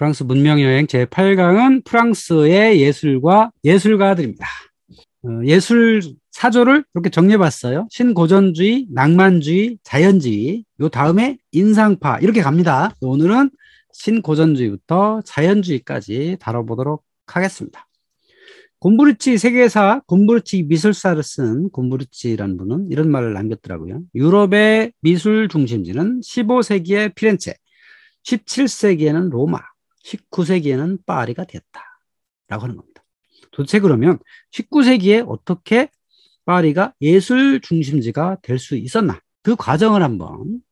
프랑스 문명여행 제8강은 프랑스의 예술과 예술가들입니다. 어, 예술 사조를 이렇게 정리해봤어요. 신고전주의, 낭만주의, 자연주의, 요 다음에 인상파 이렇게 갑니다. 오늘은 신고전주의부터 자연주의까지 다뤄보도록 하겠습니다. 곰브르치 세계사, 곰브르치 미술사를 쓴 곰브르치라는 분은 이런 말을 남겼더라고요. 유럽의 미술 중심지는 15세기의 피렌체, 17세기에는 로마, 19세기에는 파리가 됐다. 라고 하는 겁니다. 도대체 그러면 19세기에 어떻게 파리가 예술 중심지가 될 수 있었나? 그 과정을 한번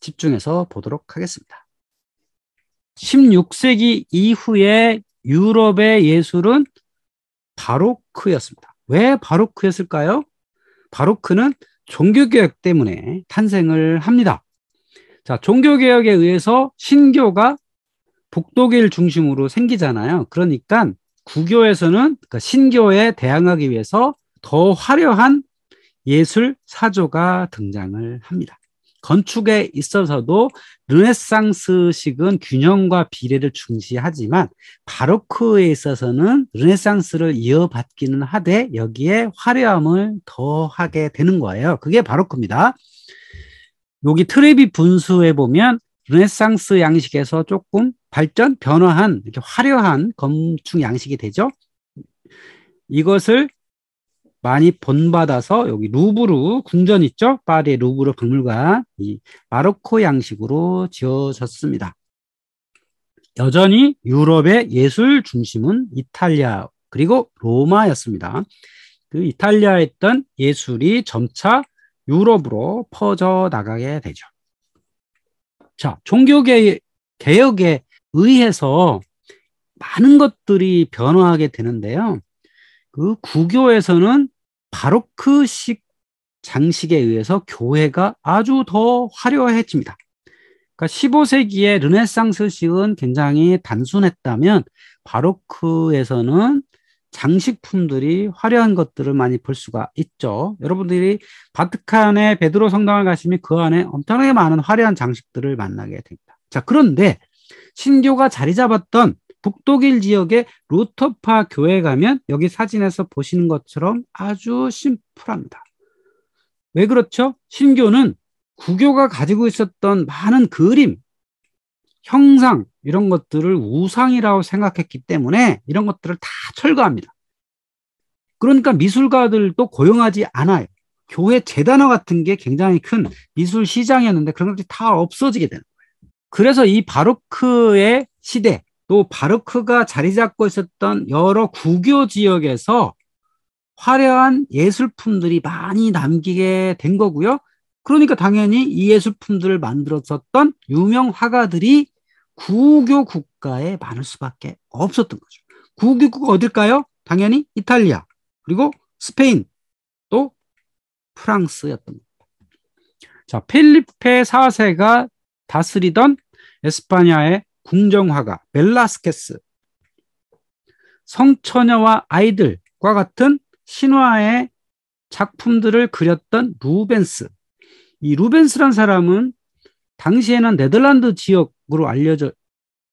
집중해서 보도록 하겠습니다. 16세기 이후에 유럽의 예술은 바로크였습니다. 왜 바로크였을까요? 바로크는 종교개혁 때문에 탄생을 합니다. 자, 종교개혁에 의해서 신교가 북독일 중심으로 생기잖아요. 그러니까 구교에서는 그 신교에 대항하기 위해서 더 화려한 예술 사조가 등장을 합니다. 건축에 있어서도 르네상스식은 균형과 비례를 중시하지만 바로크에 있어서는 르네상스를 이어받기는 하되 여기에 화려함을 더하게 되는 거예요. 그게 바로크입니다. 여기 트레비 분수에 보면 르네상스 양식에서 조금 발전, 변화한 이렇게 화려한 건축 양식이 되죠. 이것을 많이 본받아서 여기 루브르 궁전 있죠? 파리의 루브르 박물관 이 마르코 양식으로 지어졌습니다. 여전히 유럽의 예술 중심은 이탈리아 그리고 로마였습니다. 그 이탈리아에 있던 예술이 점차 유럽으로 퍼져 나가게 되죠. 자, 종교개 개혁에 의해서 많은 것들이 변화하게 되는데요. 그 구교에서는 바로크식 장식에 의해서 교회가 아주 더 화려해집니다. 그러니까 15세기의 르네상스식은 굉장히 단순했다면 바로크에서는 장식품들이 화려한 것들을 많이 볼 수가 있죠. 여러분들이 바티칸의 베드로 성당을 가시면 그 안에 엄청나게 많은 화려한 장식들을 만나게 됩니다. 자, 그런데 신교가 자리 잡았던 북독일 지역의 루터파 교회 가면 여기 사진에서 보시는 것처럼 아주 심플합니다. 왜 그렇죠? 신교는 구교가 가지고 있었던 많은 그림, 형상 이런 것들을 우상이라고 생각했기 때문에 이런 것들을 다 철거합니다. 그러니까 미술가들도 고용하지 않아요. 교회 재단화 같은 게 굉장히 큰 미술 시장이었는데 그런 것들이 다 없어지게 되는. 그래서 이 바로크의 시대, 또 바르크가 자리 잡고 있었던 여러 구교 지역에서 화려한 예술품들이 많이 남기게 된 거고요. 그러니까 당연히 이 예술품들을 만들었었던 유명 화가들이 구교 국가에 많을 수밖에 없었던 거죠. 구교 국가 어딜까요? 당연히 이탈리아, 그리고 스페인, 또 프랑스였던 겁니다. 자, 필리페 4세가 다스리던 에스파냐의 궁정화가 벨라스케스, 성처녀와 아이들과 같은 신화의 작품들을 그렸던 루벤스. 이 루벤스란 사람은 당시에는 네덜란드 지역으로 알려져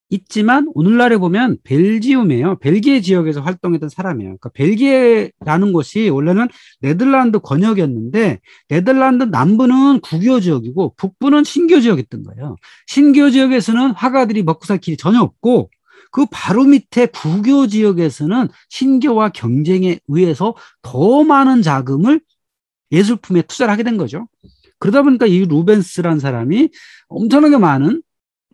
있지만 오늘날에 보면 벨지움이에요. 벨기에 지역에서 활동했던 사람이에요. 그러니까 벨기에라는 곳이 원래는 네덜란드 권역이었는데 네덜란드 남부는 국교 지역이고 북부는 신교 지역이었던 거예요. 신교 지역에서는 화가들이 먹고 살 길이 전혀 없고 그 바로 밑에 국교 지역에서는 신교와 경쟁에 의해서 더 많은 자금을 예술품에 투자를 하게 된 거죠. 그러다 보니까 이 루벤스란 사람이 엄청나게 많은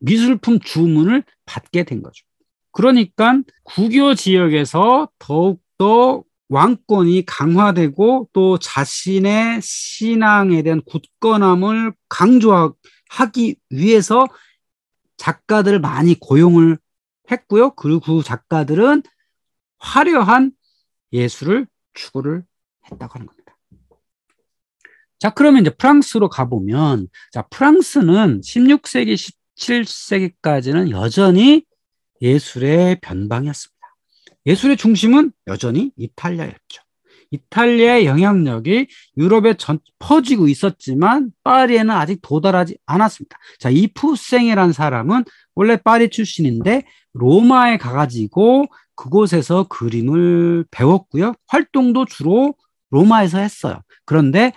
미술품 주문을 받게 된 거죠. 그러니까 국교 지역에서 더욱더 왕권이 강화되고 또 자신의 신앙에 대한 굳건함을 강조하기 위해서 작가들을 많이 고용을 했고요. 그리고 그 작가들은 화려한 예술을 추구를 했다고 하는 겁니다. 자, 그러면 이제 프랑스로 가보면, 자, 프랑스는 16세기, 17세기까지는 여전히 예술의 변방이었습니다. 예술의 중심은 여전히 이탈리아였죠. 이탈리아의 영향력이 유럽에 전, 퍼지고 있었지만 파리에는 아직 도달하지 않았습니다. 자, 이 푸생이라는 사람은 원래 파리 출신인데 로마에 가가지고 그곳에서 그림을 배웠고요. 활동도 주로 로마에서 했어요. 그런데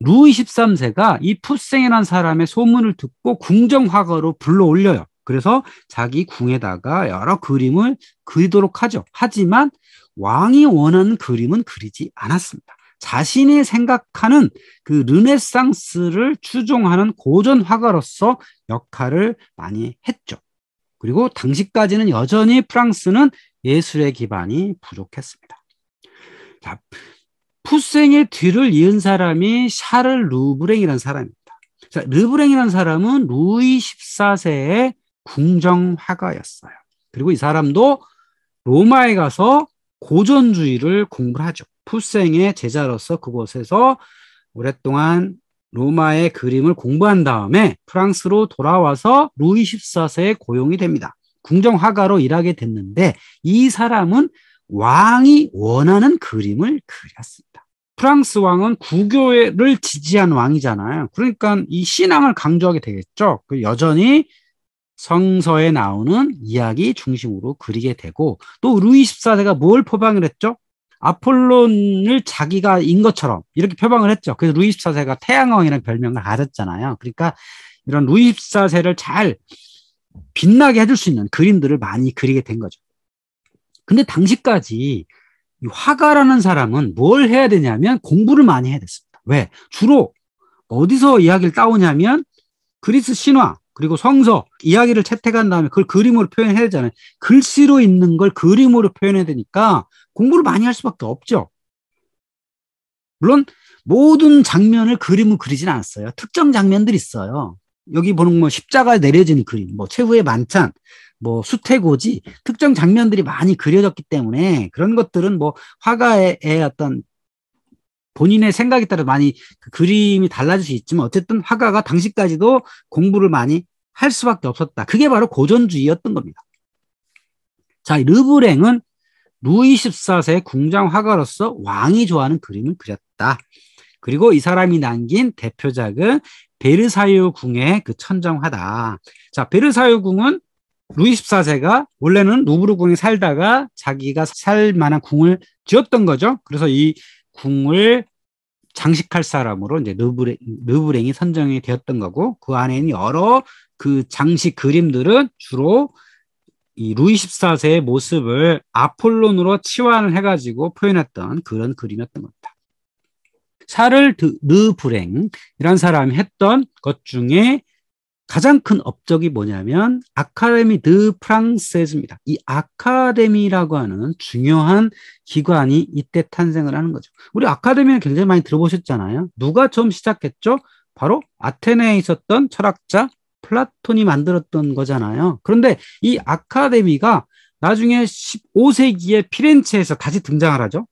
루이 13세가 이 푸생이라는 사람의 소문을 듣고 궁정화가로 불러 올려요. 그래서 자기 궁에다가 여러 그림을 그리도록 하죠. 하지만 왕이 원하는 그림은 그리지 않았습니다. 자신이 생각하는 그 르네상스를 추종하는 고전 화가로서 역할을 많이 했죠. 그리고 당시까지는 여전히 프랑스는 예술의 기반이 부족했습니다. 자, 푸생의 뒤를 이은 사람이 샤를 루브랭이라는 사람입니다. 자, 르브랭이라는 사람은 루이 14세의 궁정 화가였어요. 그리고 이 사람도 로마에 가서 고전주의를 공부하죠. 푸생의 제자로서 그곳에서 오랫동안 로마의 그림을 공부한 다음에 프랑스로 돌아와서 루이 14세에 고용이 됩니다. 궁정화가로 일하게 됐는데 이 사람은 왕이 원하는 그림을 그렸습니다. 프랑스 왕은 구교를 지지한 왕이잖아요. 그러니까 이 신앙을 강조하게 되겠죠. 그 여전히 성서에 나오는 이야기 중심으로 그리게 되고 또 루이 14세가 뭘 포방을 했죠? 아폴론을 자기가 인 것처럼 이렇게 표방을 했죠. 그래서 루이 14세가 태양왕이라는 별명을 가졌잖아요. 그러니까 이런 루이 14세를 잘 빛나게 해줄 수 있는 그림들을 많이 그리게 된 거죠. 근데 당시까지 화가라는 사람은 뭘 해야 되냐면 공부를 많이 해야 됐습니다. 왜? 주로 어디서 이야기를 따오냐면 그리스 신화 그리고 성서 이야기를 채택한 다음에 그걸 그림으로 표현해야 되잖아요. 글씨로 있는 걸 그림으로 표현해야 되니까 공부를 많이 할 수밖에 없죠. 물론 모든 장면을 그림을 그리진 않았어요. 특정 장면들이 있어요. 여기 보는 뭐 십자가 내려지는 그림, 뭐 최후의 만찬, 뭐 수태고지 특정 장면들이 많이 그려졌기 때문에 그런 것들은 뭐 화가의 어떤 본인의 생각에 따라 많이 그 그림이 달라질 수 있지만 어쨌든 화가가 당시까지도 공부를 많이 할 수밖에 없었다. 그게 바로 고전주의였던 겁니다. 자, 르브랭은 루이 14세 궁장 화가로서 왕이 좋아하는 그림을 그렸다. 그리고 이 사람이 남긴 대표작은 베르사유 궁의 그 천정화다. 자, 베르사유 궁은 루이 14세가 원래는 루브르 궁에 살다가 자기가 살 만한 궁을 지었던 거죠. 그래서 이 궁을 장식할 사람으로 이제 르브랭, 르브랭이 선정이 되었던 거고 그 안에는 여러 그 장식 그림들은 주로 이 루이 14세의 모습을 아폴론으로 치환을 해가지고 표현했던 그런 그림이었던 겁니다. 샤를 르브랭이란 사람이 했던 것 중에 가장 큰 업적이 뭐냐면 아카데미 드 프랑세즈입니다. 이 아카데미라고 하는 중요한 기관이 이때 탄생을 하는 거죠. 우리 아카데미는 굉장히 많이 들어보셨잖아요. 누가 처음 시작했죠? 바로 아테네에 있었던 철학자 플라톤이 만들었던 거잖아요. 그런데 이 아카데미가 나중에 15세기에 피렌체에서 다시 등장을 하죠.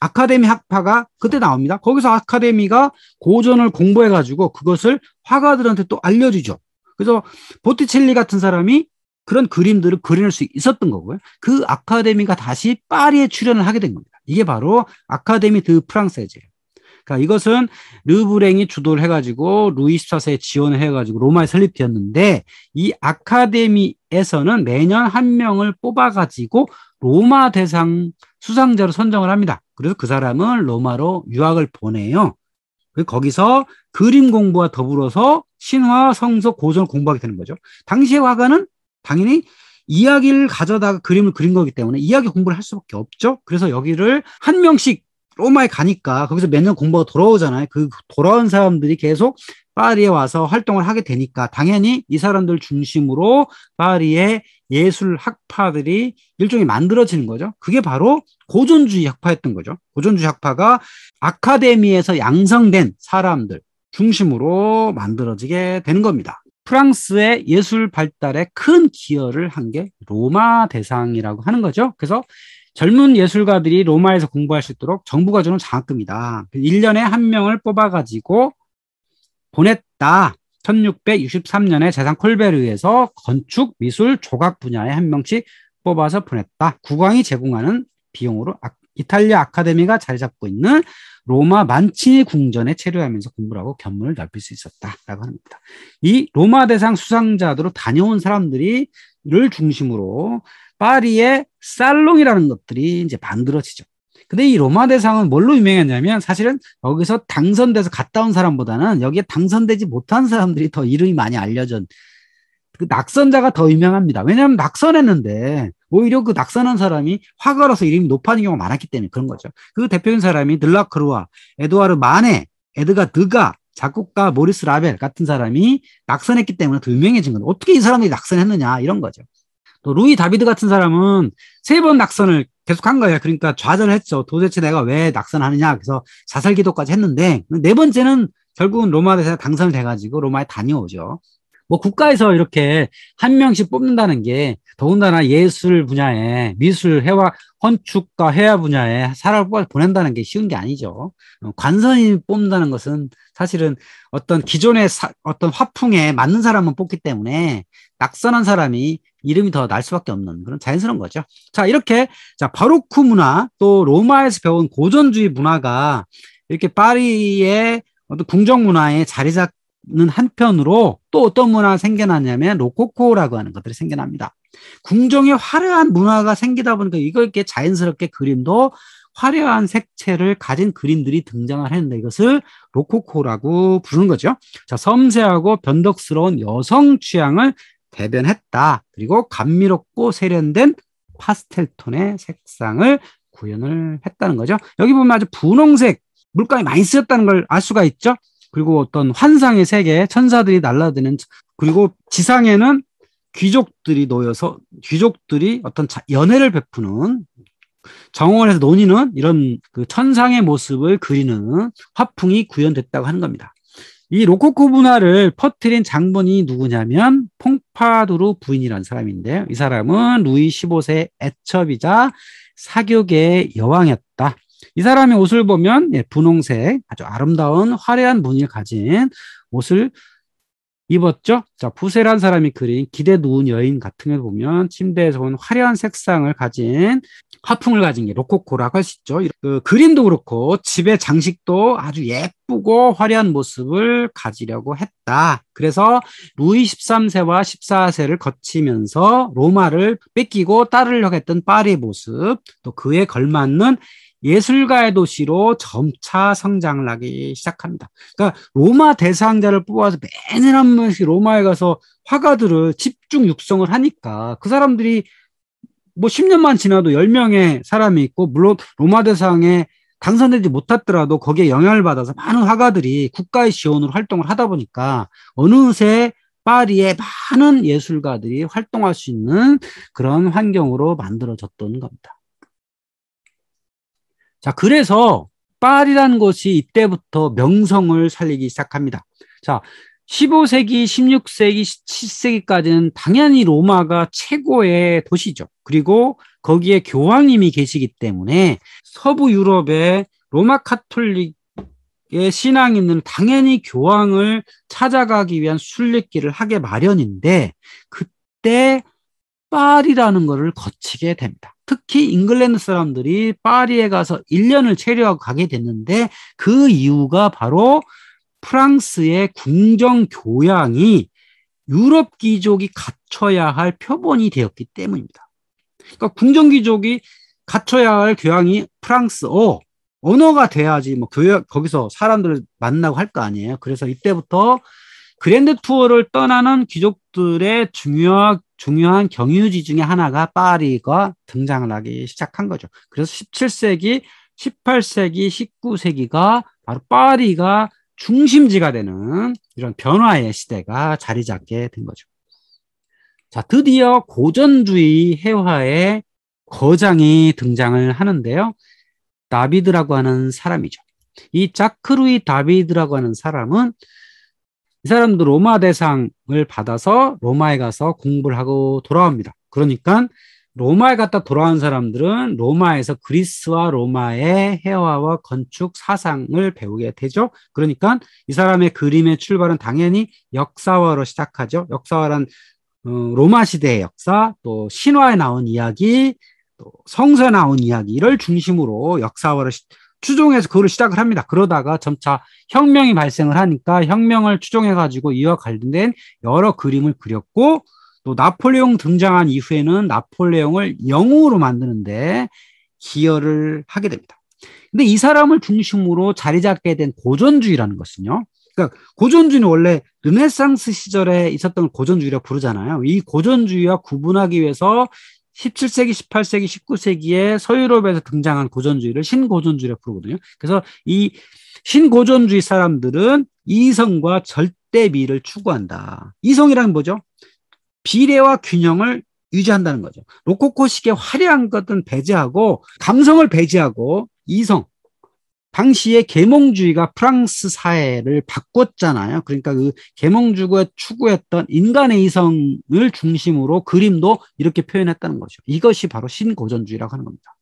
아카데미 학파가 그때 나옵니다. 거기서 아카데미가 고전을 공부해가지고 그것을 화가들한테 또 알려주죠. 그래서 보티첼리 같은 사람이 그런 그림들을 그릴 수 있었던 거고요. 그 아카데미가 다시 파리에 출연을 하게 된 겁니다. 이게 바로 아카데미 드 프랑세제예요. 그러니까 이것은 르브랭이 주도를 해가지고 루이 14세에 지원을 해가지고 로마에 설립되었는데 이 아카데미에서는 매년 한 명을 뽑아가지고 로마 대상 수상자로 선정을 합니다. 그래서 그 사람은 로마로 유학을 보내요. 거기서 그림 공부와 더불어서 신화, 성서, 고전을 공부하게 되는 거죠. 당시의 화가는 당연히 이야기를 가져다가 그림을 그린 거기 때문에 이야기 공부를 할 수밖에 없죠. 그래서 여기를 한 명씩 로마에 가니까 거기서 몇 년 공부가 돌아오잖아요. 그 돌아온 사람들이 계속 파리에 와서 활동을 하게 되니까 당연히 이 사람들 중심으로 파리의 예술 학파들이 일종의 만들어지는 거죠. 그게 바로 고전주의 학파였던 거죠. 고전주의 학파가 아카데미에서 양성된 사람들 중심으로 만들어지게 되는 겁니다. 프랑스의 예술 발달에 큰 기여를 한 게 로마 대상이라고 하는 거죠. 그래서 젊은 예술가들이 로마에서 공부할 수 있도록 정부가 주는 장학금이다. 1년에 한 명을 뽑아가지고 보냈다. 1663년에 재상 콜베르에서 건축, 미술, 조각 분야에 한 명씩 뽑아서 보냈다. 국왕이 제공하는 비용으로 이탈리아 아카데미가 자리 잡고 있는 로마 만치니 궁전에 체류하면서 공부를 하고 견문을 넓힐 수 있었다라고 합니다. 이 로마 대상 수상자들로 다녀온 사람들이를 중심으로 파리의 살롱이라는 것들이 이제 만들어지죠. 근데 이 로마 대상은 뭘로 유명했냐면 사실은 여기서 당선돼서 갔다 온 사람보다는 여기에 당선되지 못한 사람들이 더 이름이 많이 알려진 그 낙선자가 더 유명합니다. 왜냐하면 낙선했는데 오히려 그 낙선한 사람이 화가로서 이름이 높아진 경우가 많았기 때문에 그런 거죠. 그 대표적인 사람이 들라크루아, 에드와르 마네, 에드가 드가, 작곡가 모리스 라벨 같은 사람이 낙선했기 때문에 더 유명해진 거예요. 어떻게 이 사람들이 낙선했느냐 이런 거죠. 또 루이 다비드 같은 사람은 세 번 낙선을 계속한 거예요. 그러니까 좌절했죠. 도대체 내가 왜 낙선하느냐. 그래서 자살 기도까지 했는데 네 번째는 결국은 로마 대사 당선이 돼가지고 로마에 다녀오죠. 뭐 국가에서 이렇게 한 명씩 뽑는다는 게 더군다나 예술 분야에 미술, 해와 건축과 해화 분야에 사람을 보낸다는 게 쉬운 게 아니죠. 어, 관선이 뽑는다는 것은 사실은 어떤 기존의 사, 어떤 화풍에 맞는 사람만 뽑기 때문에 낙선한 사람이 이름이 더 날 수밖에 없는 그런 자연스러운 거죠. 자, 이렇게 자, 바로크 문화 또 로마에서 배운 고전주의 문화가 이렇게 파리의 어떤 궁정 문화에 자리 잡는 한편으로 또 어떤 문화가 생겨났냐면 로코코라고 하는 것들이 생겨납니다. 궁정에 화려한 문화가 생기다 보니까 이걸 이렇게 자연스럽게 그림도 화려한 색채를 가진 그림들이 등장을 했는데 이것을 로코코라고 부르는 거죠. 자, 섬세하고 변덕스러운 여성 취향을 대변했다. 그리고 감미롭고 세련된 파스텔 톤의 색상을 구현을 했다는 거죠. 여기 보면 아주 분홍색 물감이 많이 쓰였다는 걸 알 수가 있죠. 그리고 어떤 환상의 세계, 천사들이 날라드는 그리고 지상에는 귀족들이 놓여서 귀족들이 어떤 연애를 베푸는 정원에서 논의는 이런 그 천상의 모습을 그리는 화풍이 구현됐다고 하는 겁니다. 이 로코코 문화를 퍼뜨린 장본이 누구냐면 퐁파두르 부인이라는 사람인데요. 이 사람은 루이 15세 애첩이자 사교계의 여왕이었다. 이 사람의 옷을 보면 예, 분홍색 아주 아름다운 화려한 무늬를 가진 옷을 입었죠. 자, 부세란 사람이 그린 기대 누운 여인 같은 걸 보면 침대에서 본 화려한 색상을 가진 화풍을 가진 게 로코코라고 할 수 있죠. 그 그림도 그렇고 집의 장식도 아주 예쁘고 화려한 모습을 가지려고 했다. 그래서 루이 13세와 14세를 거치면서 로마를 뺏기고 따르려고 했던 파리의 모습, 또 그에 걸맞는 예술가의 도시로 점차 성장을 하기 시작합니다. 그러니까 로마 대상자를 뽑아서 매년 한 번씩 로마에 가서 화가들을 집중 육성을 하니까 그 사람들이 뭐 10년만 지나도 10명의 사람이 있고 물론 로마 대상에 당선되지 못했더라도 거기에 영향을 받아서 많은 화가들이 국가의 지원으로 활동을 하다 보니까 어느새 파리에 많은 예술가들이 활동할 수 있는 그런 환경으로 만들어졌던 겁니다. 자, 그래서 파리라는 것이 이때부터 명성을 살리기 시작합니다. 자, 15세기, 16세기, 17세기까지는 당연히 로마가 최고의 도시죠. 그리고 거기에 교황님이 계시기 때문에 서부 유럽의 로마 카톨릭의 신앙인은 당연히 교황을 찾아가기 위한 순례길을 하게 마련인데 그때 파리라는 것을 거치게 됩니다. 특히 잉글랜드 사람들이 파리에 가서 1년을 체류하고 가게 됐는데 그 이유가 바로 프랑스의 궁정 교양이 유럽 귀족이 갖춰야 할 표본이 되었기 때문입니다. 그러니까 궁정 귀족이 갖춰야 할 교양이 프랑스어, 언어가 돼야지 뭐 교양 거기서 사람들을 만나고 할 거 아니에요. 그래서 이때부터 그랜드 투어를 떠나는 귀족들의 중요한 중요한 경유지 중에 하나가 파리가 등장을 하기 시작한 거죠. 그래서 17세기, 18세기, 19세기가 바로 파리가 중심지가 되는 이런 변화의 시대가 자리 잡게 된 거죠. 자, 드디어 고전주의 해화의 거장이 등장을 하는데요. 다비드라고 하는 사람이죠. 이 자크루이 다비드라고 하는 사람은 이 사람도 로마 대상을 받아서 로마에 가서 공부를 하고 돌아옵니다. 그러니까 로마에 갔다 돌아온 사람들은 로마에서 그리스와 로마의 해화와 건축 사상을 배우게 되죠. 그러니까 이 사람의 그림의 출발은 당연히 역사화로 시작하죠. 역사화란 어, 로마 시대의 역사, 또 신화에 나온 이야기, 또 성서 나온 이야기를 중심으로 역사화를 추종해서 그걸 시작을 합니다. 그러다가 점차 혁명이 발생을 하니까 혁명을 추종해 가지고 이와 관련된 여러 그림을 그렸고 또 나폴레옹 등장한 이후에는 나폴레옹을 영웅으로 만드는데 기여를 하게 됩니다. 근데 이 사람을 중심으로 자리 잡게 된 고전주의라는 것은요. 그러니까 고전주의는 원래 르네상스 시절에 있었던 고전주의라고 부르잖아요. 이 고전주의와 구분하기 위해서 17세기, 18세기, 19세기에 서유럽에서 등장한 고전주의를 신고전주의라고 부르거든요. 그래서 이 신고전주의 사람들은 이성과 절대미를 추구한다. 이성이란 뭐죠? 비례와 균형을 유지한다는 거죠. 로코코식의 화려한 것은 배제하고 감성을 배제하고 이성, 당시에 계몽주의가 프랑스 사회를 바꿨잖아요. 그러니까 그 계몽주의가 추구했던 인간의 이성을 중심으로 그림도 이렇게 표현했다는 거죠. 이것이 바로 신고전주의라고 하는 겁니다.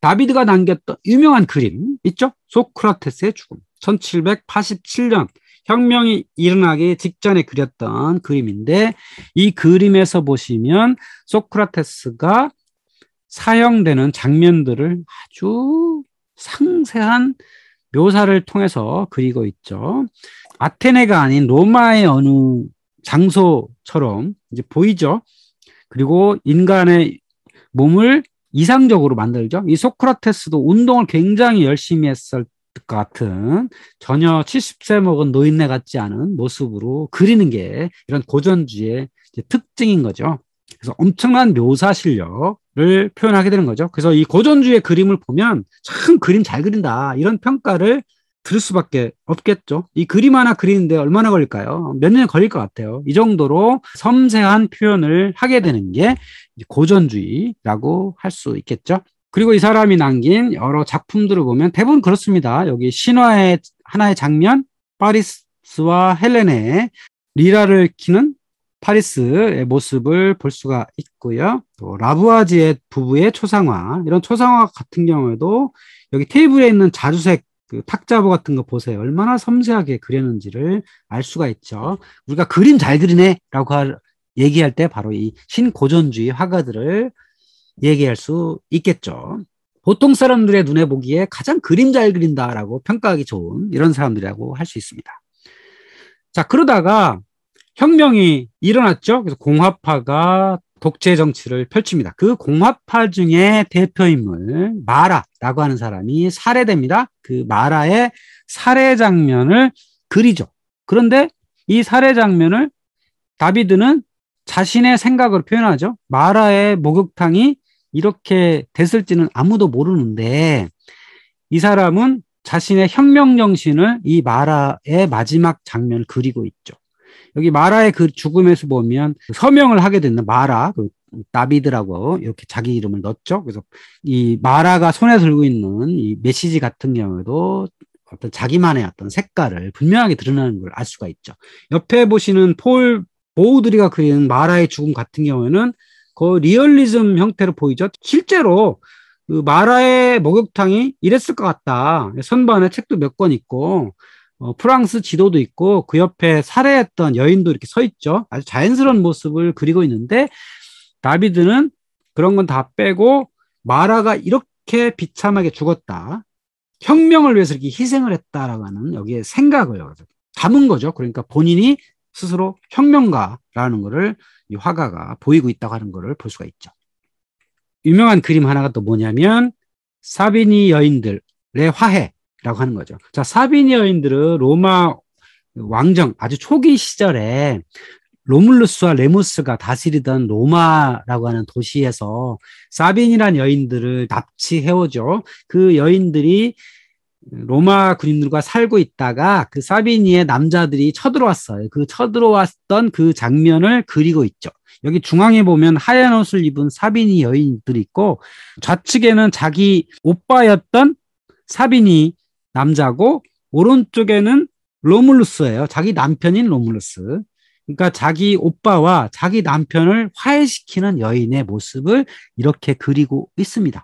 다비드가 남겼던 유명한 그림 있죠? 소크라테스의 죽음. 1787년 혁명이 일어나기 직전에 그렸던 그림인데 이 그림에서 보시면 소크라테스가 사형되는 장면들을 아주 상세한 묘사를 통해서 그리고 있죠. 아테네가 아닌 로마의 어느 장소처럼 이제 보이죠. 그리고 인간의 몸을 이상적으로 만들죠. 이 소크라테스도 운동을 굉장히 열심히 했을 것 같은 전혀 70세 먹은 노인네 같지 않은 모습으로 그리는 게 이런 고전주의 특징인 거죠. 그래서 엄청난 묘사 실력을 표현하게 되는 거죠. 그래서 이 고전주의 그림을 보면 참 그림 잘 그린다 이런 평가를 들을 수밖에 없겠죠. 이 그림 하나 그리는데 얼마나 걸릴까요? 몇 년 걸릴 것 같아요. 이 정도로 섬세한 표현을 하게 되는 게 고전주의라고 할 수 있겠죠. 그리고 이 사람이 남긴 여러 작품들을 보면 대부분 그렇습니다. 여기 신화의 하나의 장면, 파리스와 헬레네의 리라를 키는 파리스의 모습을 볼 수가 있고요. 또 라부아지의 부부의 초상화 이런 초상화 같은 경우에도 여기 테이블에 있는 자주색 그 탁자보 같은 거 보세요. 얼마나 섬세하게 그렸는지를 알 수가 있죠. 우리가 그림 잘 그리네라고 얘기할 때 바로 이 신고전주의 화가들을 얘기할 수 있겠죠. 보통 사람들의 눈에 보기에 가장 그림 잘 그린다라고 평가하기 좋은 이런 사람들이라고 할 수 있습니다. 자, 그러다가 혁명이 일어났죠. 그래서 공화파가 독재 정치를 펼칩니다. 그 공화파 중에 대표인물 마라라고 하는 사람이 살해됩니다. 그 마라의 살해 장면을 그리죠. 그런데 이 살해 장면을 다비드는 자신의 생각으로 표현하죠. 마라의 목욕탕이 이렇게 됐을지는 아무도 모르는데 이 사람은 자신의 혁명 정신을 이 마라의 마지막 장면을 그리고 있죠. 여기 마라의 그 죽음에서 보면 서명을 하게 되는 마라, 그 다비드라고 이렇게 자기 이름을 넣었죠. 그래서 이 마라가 손에 들고 있는 이 메시지 같은 경우에도 어떤 자기만의 어떤 색깔을 분명하게 드러나는 걸 알 수가 있죠. 옆에 보시는 폴 보우드리가 그린 마라의 죽음 같은 경우에는 그 리얼리즘 형태로 보이죠. 실제로 그 마라의 목욕탕이 이랬을 것 같다. 선반에 책도 몇 권 있고 어, 프랑스 지도도 있고 그 옆에 살해했던 여인도 이렇게 서 있죠. 아주 자연스러운 모습을 그리고 있는데 다비드는 그런 건 다 빼고 마라가 이렇게 비참하게 죽었다. 혁명을 위해서 이렇게 희생을 했다라고 하는 여기에 생각을 담은 거죠. 그러니까 본인이 스스로 혁명가라는 것을 이 화가가 보이고 있다고 하는 것을 볼 수가 있죠. 유명한 그림 하나가 또 뭐냐면 사비니 여인들의 화해 라고 하는 거죠. 자, 사비니 여인들은 로마 왕정 아주 초기 시절에 로물루스와 레무스가 다스리던 로마라고 하는 도시에서 사빈이란 여인들을 납치해오죠. 그 여인들이 로마 군인들과 살고 있다가 그 사비니의 남자들이 쳐들어왔어요. 그 쳐들어왔던 그 장면을 그리고 있죠. 여기 중앙에 보면 하얀 옷을 입은 사비니 여인들이 있고 좌측에는 자기 오빠였던 사비니 남자고 오른쪽에는 로물루스예요. 자기 남편인 로물루스. 그러니까 자기 오빠와 자기 남편을 화해시키는 여인의 모습을 이렇게 그리고 있습니다.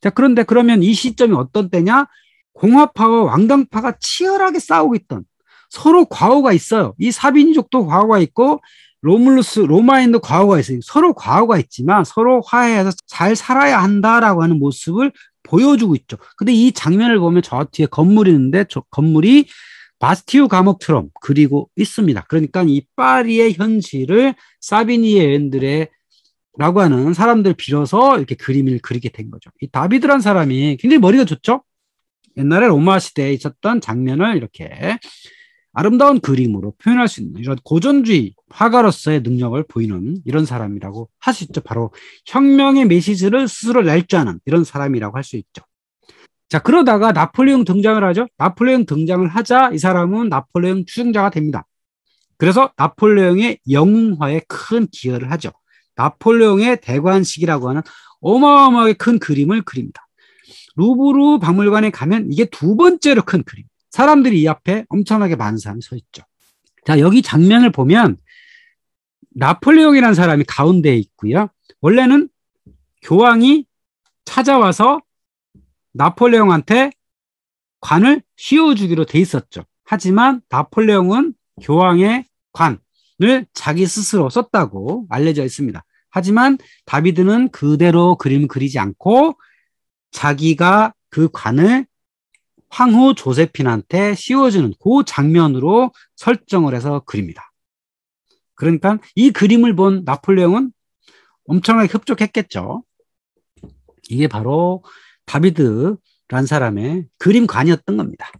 자, 그런데 그러면 이 시점이 어떤 때냐? 공화파와 왕당파가 치열하게 싸우고 있던 서로 과오가 있어요. 이 사빈족도 과오가 있고 로물루스, 로마인도 과오가 있어요. 서로 과오가 있지만 서로 화해해서 잘 살아야 한다라고 하는 모습을 보여주고 있죠. 근데 이 장면을 보면 저 뒤에 건물이 있는데 저 건물이 바스티우 감옥처럼 그리고 있습니다. 그러니까 이 파리의 현실을 사비니의 여인들의 라고 하는 사람들 빌어서 이렇게 그림을 그리게 된 거죠. 이 다비드란 사람이 굉장히 머리가 좋죠? 옛날에 로마 시대에 있었던 장면을 이렇게 아름다운 그림으로 표현할 수 있는 이런 고전주의 화가로서의 능력을 보이는 이런 사람이라고 할 수 있죠. 바로 혁명의 메시지를 스스로 낼자는 이런 사람이라고 할 수 있죠. 자, 그러다가 나폴레옹 등장을 하죠. 나폴레옹 등장을 하자 이 사람은 나폴레옹 추종자가 됩니다. 그래서 나폴레옹의 영웅화에 큰 기여를 하죠. 나폴레옹의 대관식이라고 하는 어마어마하게 큰 그림을 그립니다. 루브르 박물관에 가면 이게 두 번째로 큰 그림. 사람들이 이 앞에 엄청나게 많은 사람이 서 있죠. 자, 여기 장면을 보면 나폴레옹이라는 사람이 가운데에 있고요. 원래는 교황이 찾아와서 나폴레옹한테 관을 씌워주기로 돼 있었죠. 하지만 나폴레옹은 교황의 관을 자기 스스로 썼다고 알려져 있습니다. 하지만 다비드는 그대로 그림 그리지 않고 자기가 그 관을 황후 조세핀한테 씌워주는 그 장면으로 설정을 해서 그립니다. 그러니까 이 그림을 본 나폴레옹은 엄청나게 흡족했겠죠. 이게 바로 다비드란 사람의 그림관이었던 겁니다.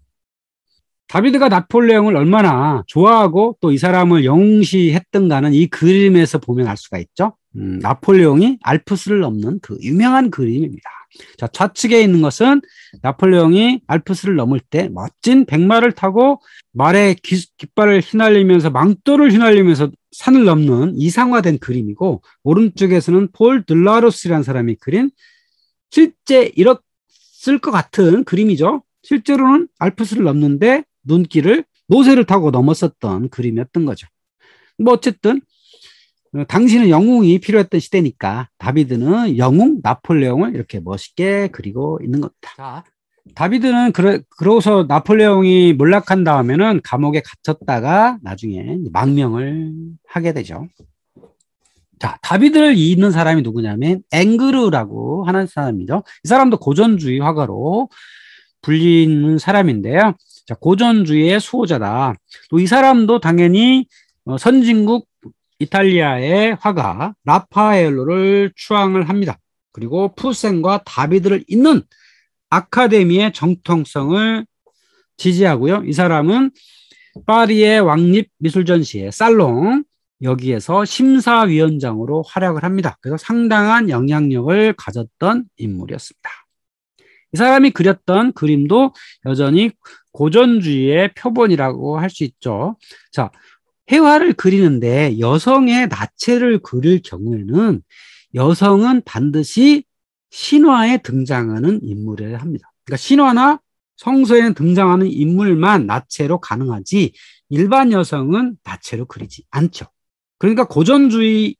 다비드가 나폴레옹을 얼마나 좋아하고 또 이 사람을 영웅시했던가는 이 그림에서 보면 알 수가 있죠. 음, 나폴레옹이 알프스를 넘는 그 유명한 그림입니다. 자, 좌측에 있는 것은 나폴레옹이 알프스를 넘을 때 멋진 백마를 타고 말에 기, 깃발을 휘날리면서 망토를 휘날리면서 산을 넘는 이상화된 그림이고 오른쪽에서는 폴 들라로스라는 사람이 그린 실제 이렇을 것 같은 그림이죠. 실제로는 알프스를 넘는데 눈길을 노새를 타고 넘었었던 그림이었던 거죠. 뭐 어쨌든 어, 당신은 영웅이 필요했던 시대니까 다비드는 영웅 나폴레옹을 이렇게 멋있게 그리고 있는 겁니다. 자, 다비드는 그러, 그러고서 나폴레옹이 몰락한 다음에는 감옥에 갇혔다가 나중에 망명을 하게 되죠. 자, 다비드를 잇는 사람이 누구냐면 앵그르라고 하는 사람이죠. 이 사람도 고전주의 화가로 불리는 사람인데요. 자, 고전주의의 수호자다. 또 이 사람도 당연히 어, 선진국 이탈리아의 화가 라파엘로를 추앙을 합니다. 그리고 푸센과 다비드를 잇는 아카데미의 정통성을 지지하고요. 이 사람은 파리의 왕립 미술 전시회 살롱 여기에서 심사위원장으로 활약을 합니다. 그래서 상당한 영향력을 가졌던 인물이었습니다. 이 사람이 그렸던 그림도 여전히 고전주의의 표본이라고 할 수 있죠. 자, 회화를 그리는데 여성의 나체를 그릴 경우에는 여성은 반드시 신화에 등장하는 인물을 합니다. 그러니까 신화나 성서에 등장하는 인물만 나체로 가능하지 일반 여성은 나체로 그리지 않죠. 그러니까 고전주의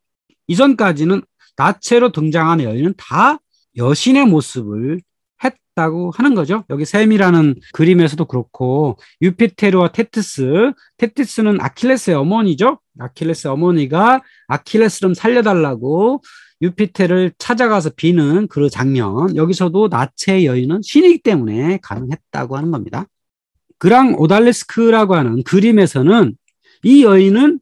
이전까지는 나체로 등장하는 여인은 다 여신의 모습을 했다고 하는 거죠. 여기 셈이라는 그림에서도 그렇고 유피테르와 테티스, 테티스는 아킬레스의 어머니죠. 아킬레스 어머니가 아킬레스 좀 살려달라고 유피테를 찾아가서 비는 그 장면 여기서도 나체 여인은 신이기 때문에 가능했다고 하는 겁니다. 그랑 오달레스크라고 하는 그림에서는 이 여인은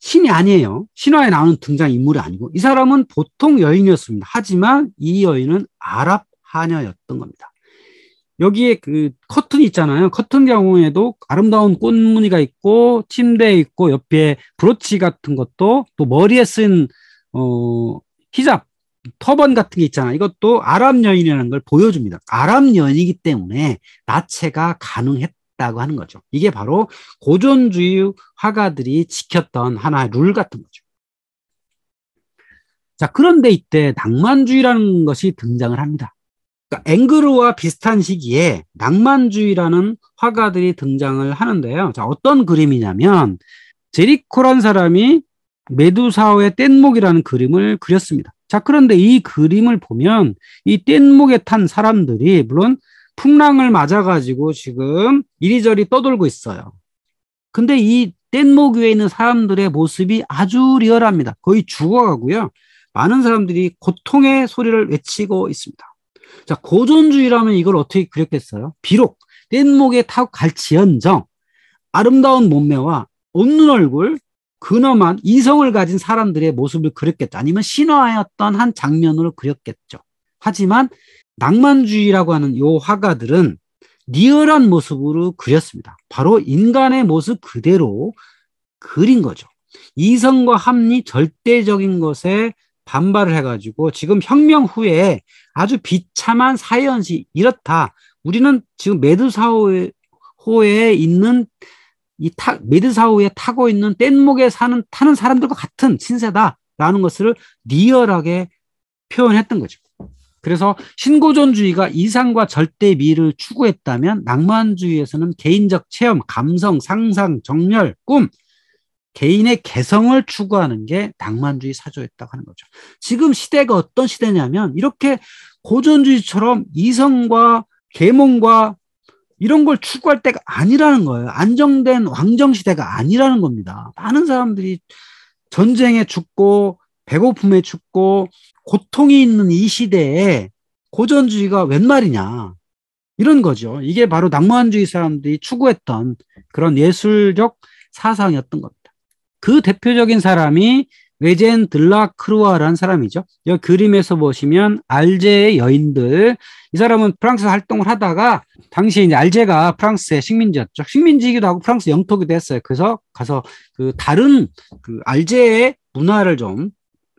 신이 아니에요. 신화에 나오는 등장 인물이 아니고 이 사람은 보통 여인이었습니다. 하지만 이 여인은 아랍 하녀였던 겁니다. 여기에 그 커튼이 있잖아요. 커튼 경우에도 아름다운 꽃무늬가 있고 침대에 있고 옆에 브로치 같은 것도 또 머리에 쓴 어, 히잡 터번 같은 게 있잖아. 이것도 아랍 여인이라는 걸 보여줍니다. 아랍 여인이기 때문에 나체가 가능했다고 하는 거죠. 이게 바로 고전주의 화가들이 지켰던 하나의 룰 같은 거죠. 자, 그런데 이때 낭만주의라는 것이 등장을 합니다. 그러니까 앵그르와 비슷한 시기에 낭만주의라는 화가들이 등장을 하는데요. 자, 어떤 그림이냐면 제리코란 사람이 메두사의 뗏목이라는 그림을 그렸습니다. 자, 그런데 이 그림을 보면 이 뗏목에 탄 사람들이 물론 풍랑을 맞아가지고 지금 이리저리 떠돌고 있어요. 근데 이 뗏목 위에 있는 사람들의 모습이 아주 리얼합니다. 거의 죽어가고요. 많은 사람들이 고통의 소리를 외치고 있습니다. 자, 고전주의라면 이걸 어떻게 그렸겠어요? 비록 뗏목에 타고 갈지언정 아름다운 몸매와 웃는 얼굴, 근엄한 이성을 가진 사람들의 모습을 그렸겠죠. 아니면 신화였던 한 장면으로 그렸겠죠. 하지만 낭만주의라고 하는 요 화가들은 리얼한 모습으로 그렸습니다. 바로 인간의 모습 그대로 그린 거죠. 이성과 합리 절대적인 것에 반발을 해가지고 지금 혁명 후에 아주 비참한 사연시 이렇다. 우리는 지금 메드사호에 있는 이 타, 메드사호에 타고 있는 뗏목에 사는 타는 사람들과 같은 신세다라는 것을 리얼하게 표현했던 거죠. 그래서 신고전주의가 이상과 절대 미를 추구했다면 낭만주의에서는 개인적 체험, 감성, 상상, 정렬, 꿈, 개인의 개성을 추구하는 게 낭만주의 사조였다고 하는 거죠. 지금 시대가 어떤 시대냐면 이렇게 고전주의처럼 이성과 계몽과 이런 걸 추구할 때가 아니라는 거예요. 안정된 왕정 시대가 아니라는 겁니다. 많은 사람들이 전쟁에 죽고 배고픔에 죽고 고통이 있는 이 시대에 고전주의가 웬 말이냐. 이런 거죠. 이게 바로 낭만주의 사람들이 추구했던 그런 예술적 사상이었던 겁니다. 그 대표적인 사람이 외젠 들라크루아라는 사람이죠. 이 그림에서 보시면 알제의 여인들. 이 사람은 프랑스 활동을 하다가 당시에 이제 알제가 프랑스의 식민지였죠. 식민지이기도 하고 프랑스 영토기도 했어요. 그래서 가서 그 다른 그 알제의 문화를 좀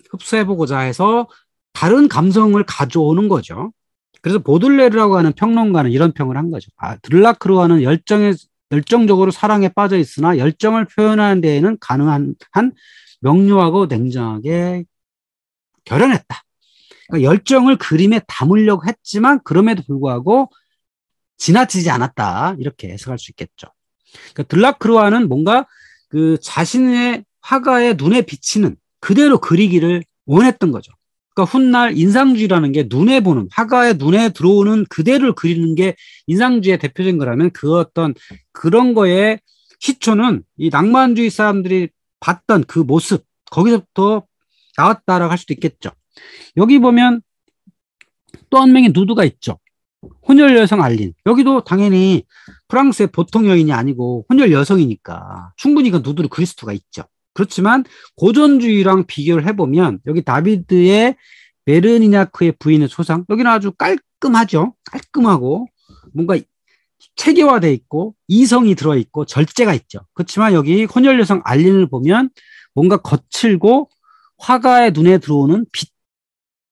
흡수해보고자 해서 다른 감성을 가져오는 거죠. 그래서 보들레르라고 하는 평론가는 이런 평을 한 거죠. 아, 들라크루아는 열정에 열정적으로 사랑에 빠져 있으나 열정을 표현하는 데에는 가능한 한 명료하고 냉정하게 결연했다. 그러니까 열정을 그림에 담으려고 했지만 그럼에도 불구하고 지나치지 않았다. 이렇게 해석할 수 있겠죠. 그러니까 들라크루아는 뭔가 그 자신의 화가의 눈에 비치는 그대로 그리기를 원했던 거죠. 그러니까 훗날 인상주의라는 게 눈에 보는 화가의 눈에 들어오는 그대를 그리는 게 인상주의의 대표적인 거라면 그 어떤 그런 거에 시초는 이 낭만주의 사람들이 봤던 그 모습 거기서부터 나왔다라고 할 수도 있겠죠. 여기 보면 또 한 명의 누드가 있죠. 혼혈 여성 알린. 여기도 당연히 프랑스의 보통 여인이 아니고 혼혈 여성이니까 충분히 그 누드를 수가 있죠. 그렇지만 고전주의랑 비교를 해보면 여기 다비드의 베르니냐크의 부인의 소상 여기는 아주 깔끔하죠. 깔끔하고 뭔가 체계화돼 있고 이성이 들어 있고 절제가 있죠. 그렇지만 여기 혼혈 여성 알린을 보면 뭔가 거칠고 화가의 눈에 들어오는 빛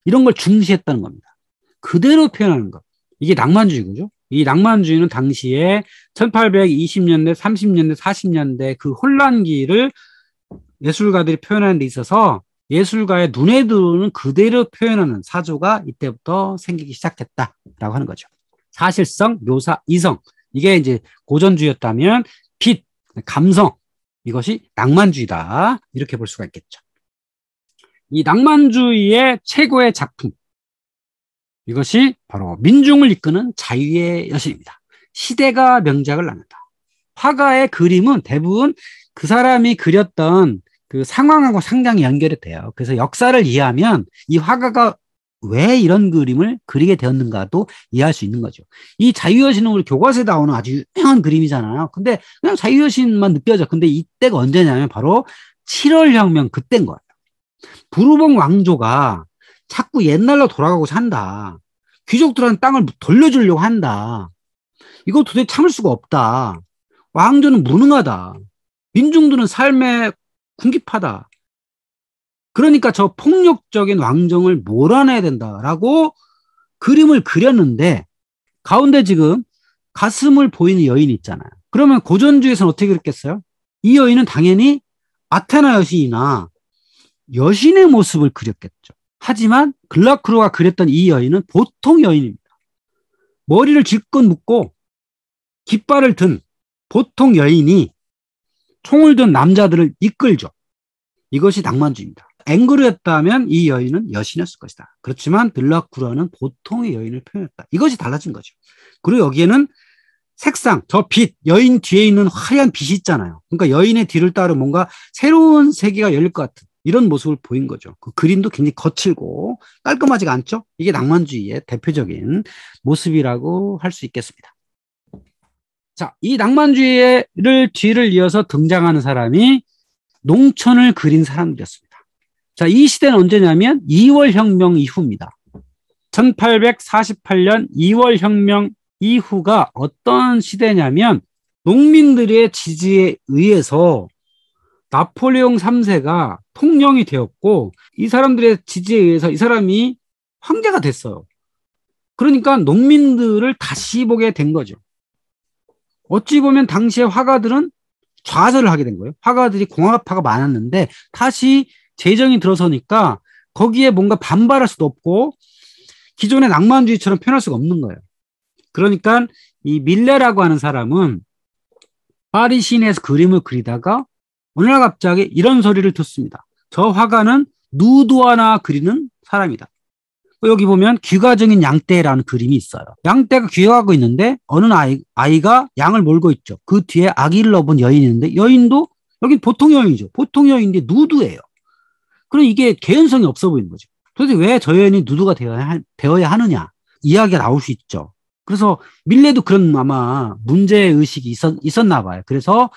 이런 걸 중시했다는 겁니다. 그대로 표현하는 것. 이게 낭만주의죠. 이 낭만주의는 당시에 1820년대, 30년대, 40년대 그 혼란기를 예술가들이 표현하는 데 있어서 예술가의 눈에 들어오는 그대로 표현하는 사조가 이때부터 생기기 시작했다라고 하는 거죠. 사실성, 묘사, 이성. 이게 이제 고전주의였다면 빛, 감성. 이것이 낭만주의다. 이렇게 볼 수가 있겠죠. 이 낭만주의의 최고의 작품. 이것이 바로 민중을 이끄는 자유의 여신입니다. 시대가 명작을 낳는다. 화가의 그림은 대부분 그 사람이 그렸던 그 상황하고 상당히 연결이 돼요. 그래서 역사를 이해하면 이 화가가 왜 이런 그림을 그리게 되었는가도 이해할 수 있는 거죠. 이 자유여신은 우리 교과서에 나오는 아주 유명한 그림이잖아요. 근데 그냥 자유여신만 느껴져. 근데 이때가 언제냐면 바로 7월 혁명 그때인 거예요. 부르봉 왕조가 자꾸 옛날로 돌아가고 산다. 귀족들한테 땅을 돌려주려고 한다. 이거 도대체 참을 수가 없다. 왕조는 무능하다. 민중들은 삶의 궁핍하다. 그러니까 저 폭력적인 왕정을 몰아내야 된다라고 그림을 그렸는데 가운데 지금 가슴을 보이는 여인이 있잖아요. 그러면 고전주에서는 어떻게 그렸겠어요? 이 여인은 당연히 아테나 여신이나 여신의 모습을 그렸겠죠. 하지만 글라크로가 그렸던 이 여인은 보통 여인입니다. 머리를 질끈 묶고 깃발을 든 보통 여인이 총을 든 남자들을 이끌죠. 이것이 낭만주의입니다. 앵그르였다면 이 여인은 여신이었을 것이다. 그렇지만 들라쿠라는 보통의 여인을 표현했다. 이것이 달라진 거죠. 그리고 여기에는 색상, 저 빛, 여인 뒤에 있는 화려한 빛이 있잖아요. 그러니까 여인의 뒤를 따르 뭔가 새로운 세계가 열릴 것 같은 이런 모습을 보인 거죠. 그 그림도 굉장히 거칠고 깔끔하지가 않죠? 이게 낭만주의의 대표적인 모습이라고 할 수 있겠습니다. 자, 이 낭만주의를 뒤를 이어서 등장하는 사람이 농촌을 그린 사람들이었습니다. 자, 이 시대는 언제냐면 2월 혁명 이후입니다. 1848년 2월 혁명 이후가 어떤 시대냐면 농민들의 지지에 의해서 나폴레옹 3세가 통령이 되었고 이 사람들의 지지에 의해서 이 사람이 황제가 됐어요. 그러니까 농민들을 다시 보게 된 거죠. 어찌 보면 당시에 화가들은 좌절을 하게 된 거예요. 화가들이 공화파가 많았는데 다시 재정이 들어서니까 거기에 뭔가 반발할 수도 없고 기존의 낭만주의처럼 표현할 수가 없는 거예요. 그러니까 이 밀레라고 하는 사람은 파리 시내에서 그림을 그리다가 어느 날 갑자기 이런 소리를 듣습니다. 저 화가는 누드 하나 그리는 사람이다. 여기 보면 귀가적인 양떼라는 그림이 있어요. 양떼가 귀가하고 있는데 어느 아이, 아이가 양을 몰고 있죠. 그 뒤에 아기를 넣은 여인이 있는데 여인도 여기 보통 여인이죠. 보통 여인인데 누드예요. 그럼 이게 개연성이 없어 보이는 거죠. 도대체 왜 저 여인이 누드가 되어야, 되어야 하느냐? 이야기가 나올 수 있죠. 그래서 밀레도 그런 아마 문제 의식이 있었, 있었나 봐요. 그래서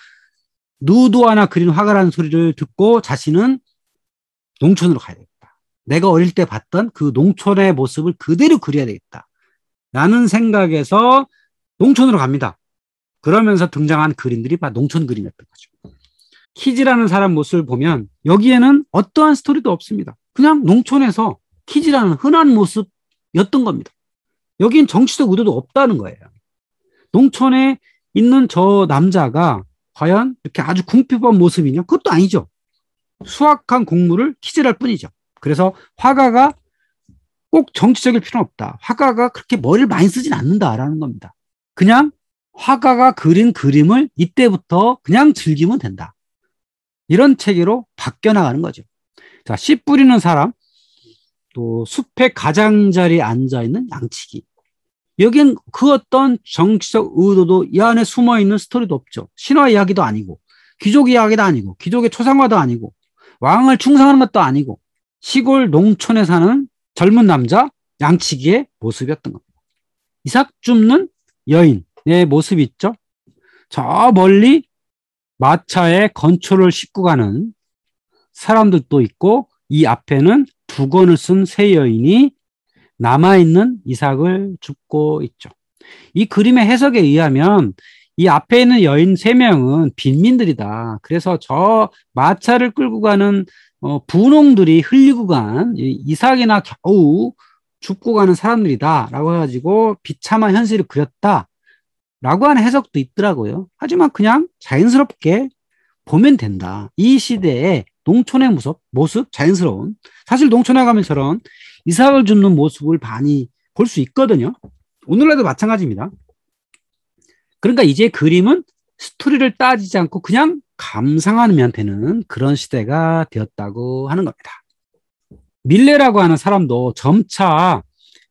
누드 하나 그린 화가라는 소리를 듣고 자신은 농촌으로 가야 되겠다. 내가 어릴 때 봤던 그 농촌의 모습을 그대로 그려야 되겠다. 라는 생각에서 농촌으로 갑니다. 그러면서 등장한 그림들이 바로 농촌 그림이었던 거죠. 키즈라는 사람 모습을 보면 여기에는 어떠한 스토리도 없습니다. 그냥 농촌에서 키즈라는 흔한 모습이었던 겁니다. 여긴 정치적 의도도 없다는 거예요. 농촌에 있는 저 남자가 과연 이렇게 아주 궁핍한 모습이냐? 그것도 아니죠. 수학한 공부를 키즈랄 뿐이죠. 그래서 화가가 꼭 정치적일 필요는 없다. 화가가 그렇게 머리를 많이 쓰진 않는다라는 겁니다. 그냥 화가가 그린 그림을 이때부터 그냥 즐기면 된다. 이런 체계로 바뀌어 나가는 거죠. 자, 씨 뿌리는 사람, 또 숲의 가장자리에 앉아 있는 양치기. 여긴 그 어떤 정치적 의도도 이 안에 숨어 있는 스토리도 없죠. 신화 이야기도 아니고, 귀족 이야기도 아니고, 귀족의 초상화도 아니고, 왕을 충성하는 것도 아니고, 시골 농촌에 사는 젊은 남자 양치기의 모습이었던 겁니다. 이삭 줍는 여인의 모습이 있죠. 저 멀리 마차에 건초를 싣고 가는 사람들도 있고 이 앞에는 두 권을 쓴 세 여인이 남아있는 이삭을 줍고 있죠. 이 그림의 해석에 의하면 이 앞에 있는 여인 세 명은 빈민들이다. 그래서 저 마차를 끌고 가는 어, 분홍들이 흘리고 간 이삭이나 겨우 죽고 가는 사람들이다라고 해가지고 비참한 현실을 그렸다라고 하는 해석도 있더라고요. 하지만 그냥 자연스럽게 보면 된다. 이 시대에 농촌의 모습, 모습 자연스러운 사실 농촌에 가면 저런 이삭을 줍는 모습을 많이 볼 수 있거든요. 오늘날도 마찬가지입니다. 그러니까 이제 그림은 스토리를 따지지 않고 그냥 감상하면 되는 그런 시대가 되었다고 하는 겁니다. 밀레라고 하는 사람도 점차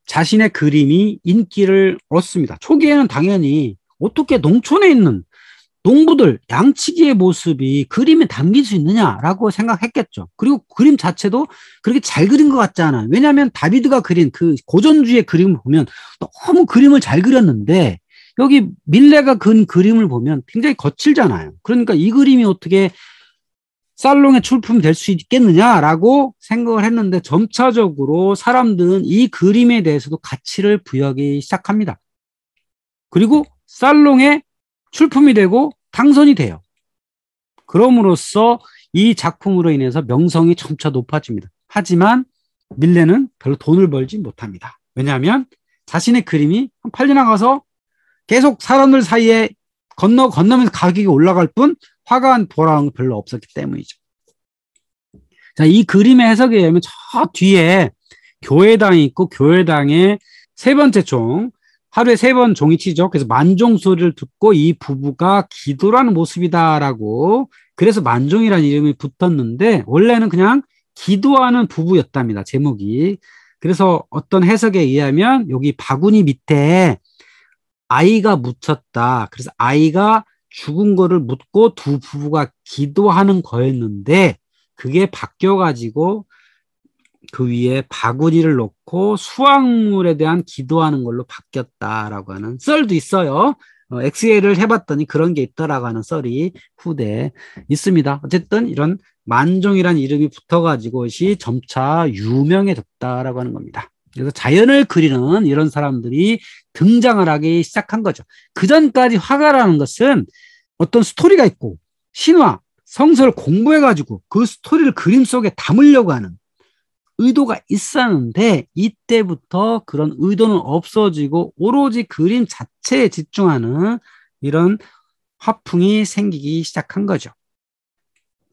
자신의 그림이 인기를 얻습니다. 초기에는 당연히 어떻게 농촌에 있는 농부들 양치기의 모습이 그림에 담길 수 있느냐라고 생각했겠죠. 그리고 그림 자체도 그렇게 잘 그린 것 같지 않아요. 왜냐하면 다비드가 그린 그 고전주의 그림을 보면 너무 그림을 잘 그렸는데 여기 밀레가 근 그림을 보면 굉장히 거칠잖아요. 그러니까 이 그림이 어떻게 살롱에 출품될 수 있겠느냐라고 생각을 했는데 점차적으로 사람들은 이 그림에 대해서도 가치를 부여하기 시작합니다. 그리고 살롱에 출품이 되고 당선이 돼요. 그럼으로써 이 작품으로 인해서 명성이 점차 높아집니다. 하지만 밀레는 별로 돈을 벌지 못합니다. 왜냐하면 자신의 그림이 한 8년 나가서 계속 사람들 사이에 건너 건너면서 가격이 올라갈 뿐 화가한 보람은 별로 없었기 때문이죠. 자, 이 그림의 해석에 의하면 저 뒤에 교회당이 있고 교회당의 세 번째 종 하루에 세 번 종이 치죠. 그래서 만종 소리를 듣고 이 부부가 기도라는 모습이다라고 그래서 만종이라는 이름이 붙었는데 원래는 그냥 기도하는 부부였답니다. 제목이. 그래서 어떤 해석에 의하면 여기 바구니 밑에 아이가 묻혔다. 그래서 아이가 죽은 거를 묻고 두 부부가 기도하는 거였는데 그게 바뀌어가지고 그 위에 바구니를 놓고 수확물에 대한 기도하는 걸로 바뀌었다라고 하는 썰도 있어요. 어, 엑셀을 해봤더니 그런 게 있더라고 하는 썰이 후대에 있습니다. 어쨌든 이런 만종이란 이름이 붙어가지고 이 점차 유명해졌다라고 하는 겁니다. 그래서 자연을 그리는 이런 사람들이 등장을 하기 시작한 거죠. 그 전까지 화가라는 것은 어떤 스토리가 있고 신화, 성서를 공부해가지고 그 스토리를 그림 속에 담으려고 하는 의도가 있었는데 이때부터 그런 의도는 없어지고 오로지 그림 자체에 집중하는 이런 화풍이 생기기 시작한 거죠.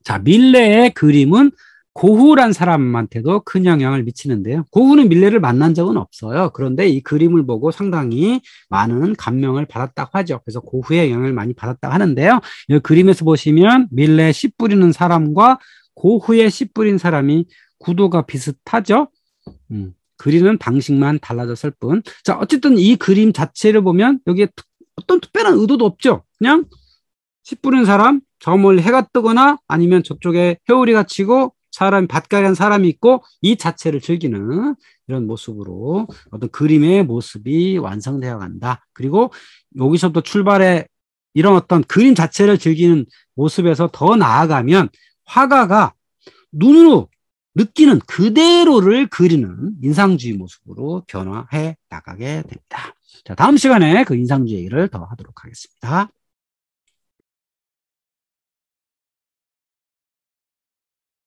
자, 밀레의 그림은 고후란 사람한테도 큰 영향을 미치는데요. 고후는 밀레를 만난 적은 없어요. 그런데 이 그림을 보고 상당히 많은 감명을 받았다고 하죠. 그래서 고후의 영향을 많이 받았다고 하는데요. 이 그림에서 보시면 밀레 씨 뿌리는 사람과 고후의 씨 뿌린 사람이 구도가 비슷하죠. 음, 그리는 방식만 달라졌을 뿐. 자, 어쨌든 이 그림 자체를 보면 여기에 어떤 특별한 의도도 없죠. 그냥 씨 뿌린 사람, 저 멀리 해가 뜨거나 아니면 저쪽에 해오리가 치고 사람, 밭가리한 사람이 있고 이 자체를 즐기는 이런 모습으로 어떤 그림의 모습이 완성되어 간다. 그리고 여기서부터 출발해 이런 어떤 그림 자체를 즐기는 모습에서 더 나아가면 화가가 눈으로 느끼는 그대로를 그리는 인상주의 모습으로 변화해 나가게 됩니다. 자, 다음 시간에 그 인상주의 얘기를 더 하도록 하겠습니다.